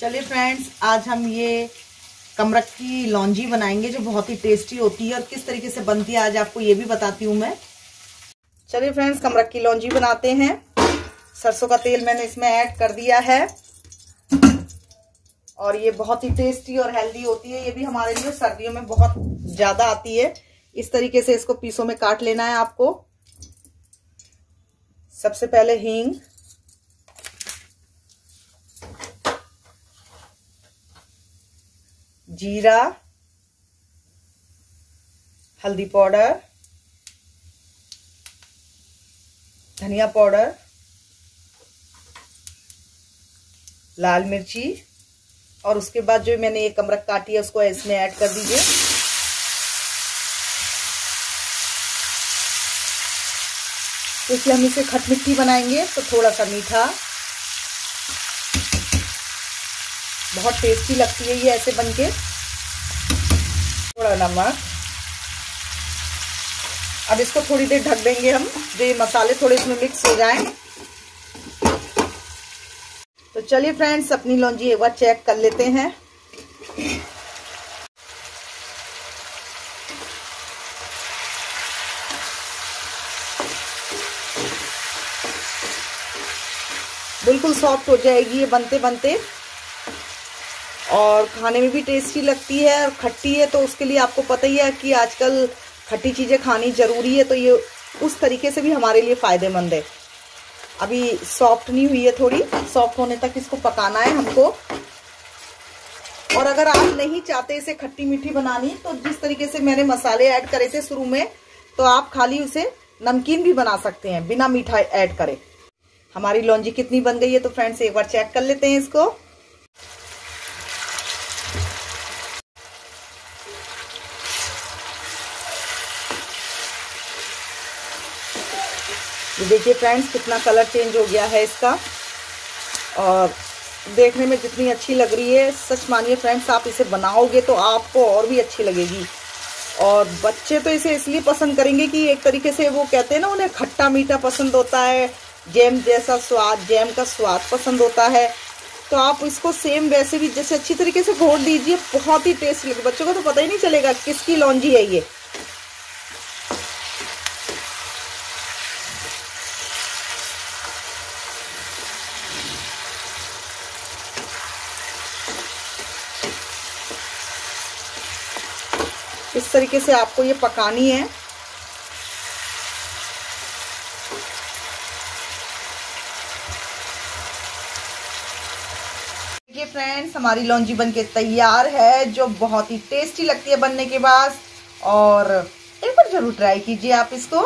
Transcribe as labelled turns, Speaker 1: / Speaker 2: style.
Speaker 1: चलिए फ्रेंड्स आज हम ये कमरक की लौंजी बनाएँगे जो बहुत ही टेस्टी होती है और किस तरीके से बनती है, आज आपको ये भी बताती हूँ मैं। चलिए फ्रेंड्स कमरक की लौंजी बनाते हैं। सरसों का तेल मैंने इसमें ऐड कर दिया है। और ये बहुत ही टेस्टी और हेल्दी होती है, ये भी हमारे लिए सर्दियों में बहुत ज़्यादा आती है। इस तरीके से इसको पीसों में काट लेना है आपको। सबसे पहले हींग जीरा, हल्दी पाउडर, धनिया पाउडर, लाल मिर्ची, और उसके बाद जो मैंने ये कमरक काटी है, उसको इसमें ऐड कर दीजिए। क्योंकि हम इसे खट मिट्टी बनाएँगे तो थोड़ा सा मीठा। बहुत टेस्टी लगती है ये ऐसे बनके। थोड़ा नमक। अब इसको थोड़ी देर ढक देंगे हम, जो ये मसाले थोड़े इसमें मिक्स हो जाएँ। तो चलिए फ्रेंड्स अपनी लौंजी एक बार चेक कर लेते हैं। बिल्कुल सॉफ्ट हो जाएगी ये बनते बनते और खाने में भी टेस्टी लगती है और खट्टी है तो उसके लिए आपको पता ही है कि आजकल खट्टी चीज़ें खानी ज़रूरी है तो ये उस तरीके से भी हमारे लिए फ़ायदेमंद है। अभी सॉफ्ट नहीं हुई है थोड़ी सॉफ्ट होने तक इसको पकाना है हमको। और अगर आप नहीं चाहते इसे खट्टी मीठी बनानी तो जिस तरीके से मैंने मसाले ऐड करे थे शुरू में तो आप खाली उसे नमकीन भी बना सकते हैं, बिना मीठा ऐड करे। हमारी लौंजी कितनी बन गई है तो फ्रेंड्स एक बार चेक कर लेते हैं इसको। ये देखिए फ्रेंड्स कितना कलर चेंज हो गया है इसका। और देखने में जितनी अच्छी लग रही है, सच मानिए फ्रेंड्स आप इसे बनाओगे तो आपको और भी अच्छी लगेगी। और बच्चे तो इसे इसलिए पसंद करेंगे कि एक तरीके से वो कहते हैं ना, उन्हें खट्टा मीठा पसंद होता है, जैम जैसा स्वाद, जैम का स्वाद पसंद होता है। तो आप इसको सेम वैसे भी जैसे अच्छी तरीके से घोट दीजिए, बहुत ही टेस्ट लगे बच्चों को तो पता ही नहीं चलेगा किसकी लॉन्जी है ये। इस तरीके से आपको ये पकानी है। देखिए फ्रेंड्स, हमारी लौंजी बन के तैयार है, जो बहुत ही टेस्टी लगती है बनने के बाद। और एक बार ज़रूर ट्राई कीजिए आप इसको।